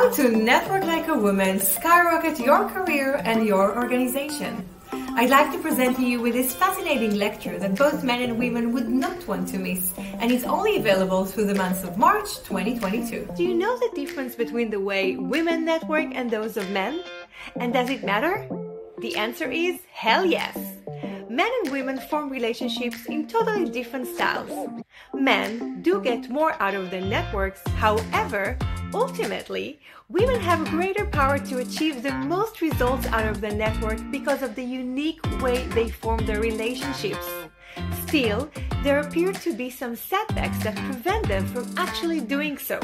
How to network like a woman, skyrocket your career and your organization. I'd like to present to you with this fascinating lecture that both men and women would not want to miss, and it's only available through the month of March 2022. Do you know the difference between the way women network and those of men? And does it matter? The answer is hell yes men and women form relationships in totally different styles. Men do get more out of their networks, however, ultimately, women have greater power to achieve the most results out of the network because of the unique way they form their relationships. Still, there appear to be some setbacks that prevent them from actually doing so.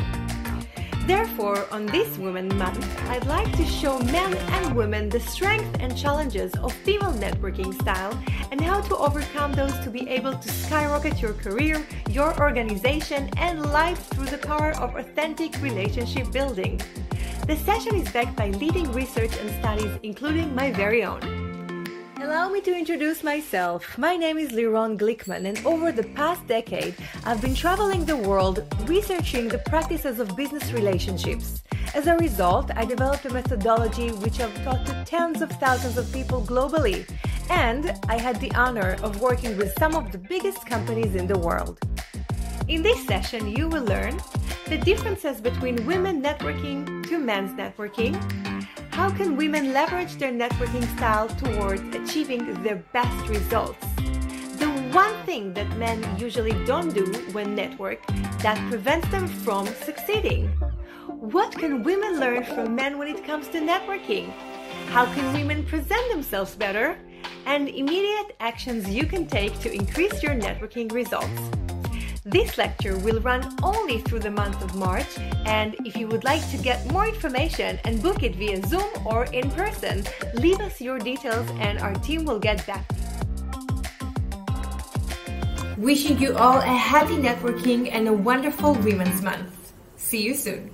Therefore, on this Women Month, I'd like to show men and women the strengths and challenges of female networking style and how to overcome those to be able to skyrocket your career, your organization, and life through the power of authentic relationship building. The session is backed by leading research and studies, including my very own. Allow me to introduce myself. My name is Lirone Glikman, and over the past decade, I've been traveling the world researching the practices of business relationships. As a result, I developed a methodology which I've taught to tens of thousands of people globally, and I had the honor of working with some of the biggest companies in the world. In this session, you will learn the differences between women networking to men's networking how can women leverage their networking style towards achieving their best results? The one thing that men usually don't do when network that prevents them from succeeding. What can women learn from men when it comes to networking? How can women present themselves better? And immediate actions you can take to increase your networking results. This lecture will run only through the month of March, and if you would like to get more information and book it via Zoom or in person, leave us your details and our team will get back. Wishing you all a happy networking and a wonderful Women's Month. See you soon.